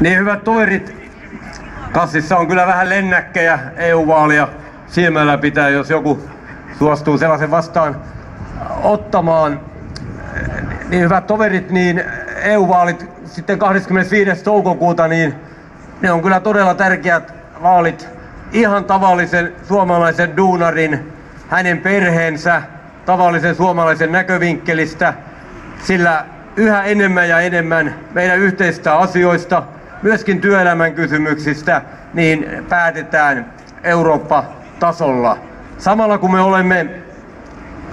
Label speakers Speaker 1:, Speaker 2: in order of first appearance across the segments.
Speaker 1: Niin hyvät toverit, kassissa on kyllä vähän lennäkkejä EU-vaalia silmällä pitää, jos joku suostuu sellaisen vastaan ottamaan. Niin hyvät toverit, niin EU-vaalit sitten 25. toukokuuta, niin ne on kyllä todella tärkeät vaalit ihan tavallisen suomalaisen duunarin, hänen perheensä, tavallisen suomalaisen näkövinkkelistä, sillä yhä enemmän ja enemmän meidän yhteistä asioista, myöskin työelämän kysymyksistä, niin päätetään Eurooppa-tasolla. Samalla kun me olemme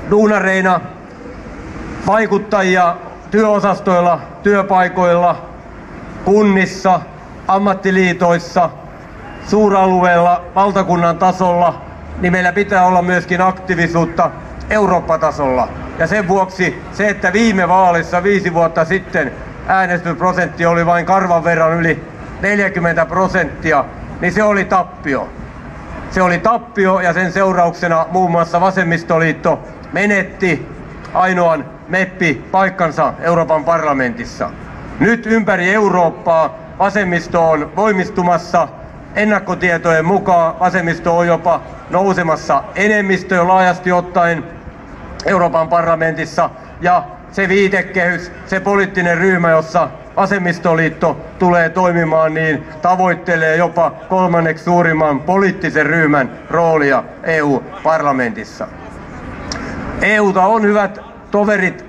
Speaker 1: duunareina vaikuttajia työosastoilla, työpaikoilla, kunnissa, ammattiliitoissa, suuralueella, valtakunnan tasolla, niin meillä pitää olla myöskin aktiivisuutta Eurooppa-tasolla. Ja sen vuoksi se, että viime vaalissa viisi vuotta sitten äänestysprosentti oli vain karvan verran yli 40 prosenttia, niin se oli tappio. Se oli tappio ja sen seurauksena muun muassa vasemmistoliitto menetti ainoan meppi paikkansa Euroopan parlamentissa. Nyt ympäri Eurooppaa vasemmisto on voimistumassa. Ennakkotietojen mukaan vasemmisto on jopa nousemassa enemmistöön laajasti ottaen Euroopan parlamentissa ja se viitekehys, se poliittinen ryhmä, jossa vasemmistoliitto tulee toimimaan, niin tavoittelee jopa kolmanneksi suurimman poliittisen ryhmän roolia EU-parlamentissa. EUta on, hyvät toverit,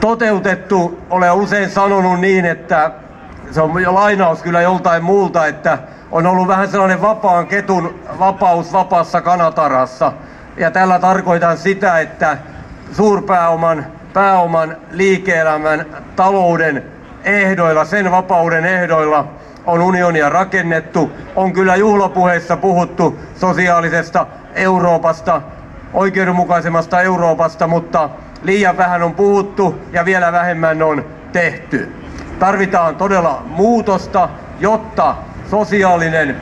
Speaker 1: toteutettu, olen usein sanonut niin, että se on jo lainaus kyllä joltain muulta, että on ollut vähän sellainen vapaan ketun vapaus vapaassa kanatarassa. Ja tällä tarkoitan sitä, että suurpääoman, pääoman, liike-elämän, talouden ehdoilla, sen vapauden ehdoilla on unionia rakennettu. On kyllä juhlapuheissa puhuttu sosiaalisesta Euroopasta, oikeudenmukaisemmasta Euroopasta, mutta liian vähän on puhuttu ja vielä vähemmän on tehty. Tarvitaan todella muutosta, jotta sosiaalinen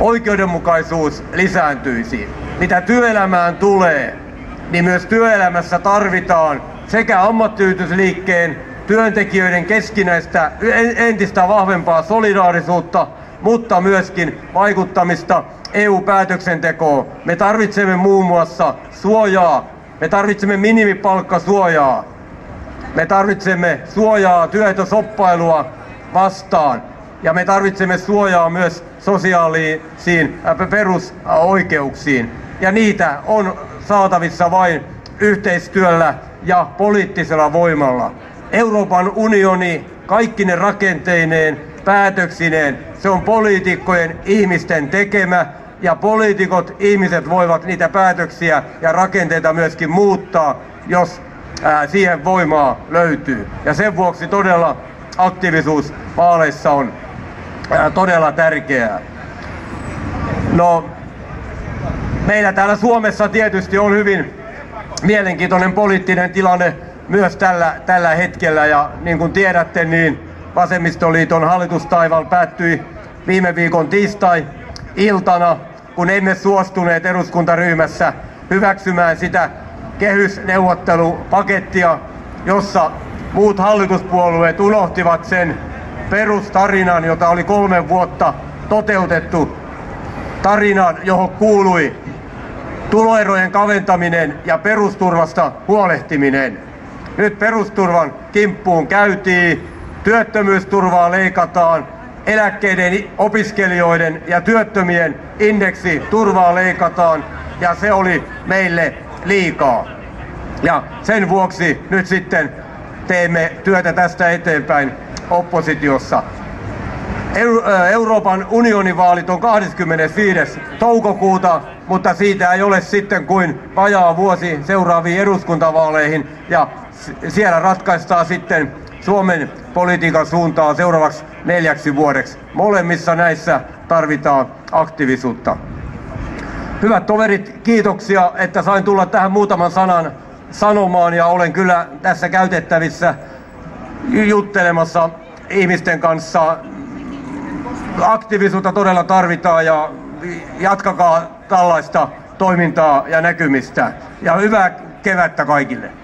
Speaker 1: oikeudenmukaisuus lisääntyisi. Mitä työelämään tulee, niin myös työelämässä tarvitaan sekä ammattiyhdistysliikkeen työntekijöiden keskinäistä entistä vahvempaa solidaarisuutta, mutta myöskin vaikuttamista EU-päätöksentekoon. Me tarvitsemme muun muassa suojaa, me tarvitsemme minimipalkkasuojaa, me tarvitsemme suojaa työehtosoppailua vastaan ja me tarvitsemme suojaa myös sosiaalisiin perusoikeuksiin. Ja niitä on saatavissa vain yhteistyöllä ja poliittisella voimalla. Euroopan unioni kaikki ne rakenteineen, päätöksineen, se on poliitikkojen ihmisten tekemä ja poliitikot, ihmiset voivat niitä päätöksiä ja rakenteita myöskin muuttaa, jos siihen voimaa löytyy. Ja sen vuoksi todella aktiivisuus vaaleissa on todella tärkeää. No, meillä täällä Suomessa tietysti on hyvin mielenkiintoinen poliittinen tilanne myös tällä, tällä hetkellä. Ja niin kuin tiedätte, niin Vasemmistoliiton hallitustaival päättyi viime viikon tiistai-iltana, kun emme suostuneet eduskuntaryhmässä hyväksymään sitä kehysneuvottelupakettia, jossa muut hallituspuolueet unohtivat sen perustarinan, jota oli kolme vuotta toteutettu. Tarinan, johon kuului tuloerojen kaventaminen ja perusturvasta huolehtiminen. Nyt perusturvan kimppuun käytiin, työttömyysturvaa leikataan, eläkkeiden, opiskelijoiden ja työttömien indeksi turvaa leikataan ja se oli meille liikaa. Ja sen vuoksi nyt sitten teemme työtä tästä eteenpäin oppositiossa. Euroopan unionin vaalit on 25. toukokuuta, mutta siitä ei ole sitten kuin vajaa vuosi seuraaviin eduskuntavaaleihin ja siellä ratkaistaan sitten Suomen politiikan suuntaa seuraavaksi neljäksi vuodeksi. Molemmissa näissä tarvitaan aktiivisuutta. Hyvät toverit, kiitoksia, että sain tulla tähän muutaman sanan sanomaan ja olen kyllä tässä käytettävissä juttelemassa ihmisten kanssa. Aktiivisuutta todella tarvitaan ja jatkakaa tällaista toimintaa ja näkymistä. Ja hyvää kevättä kaikille.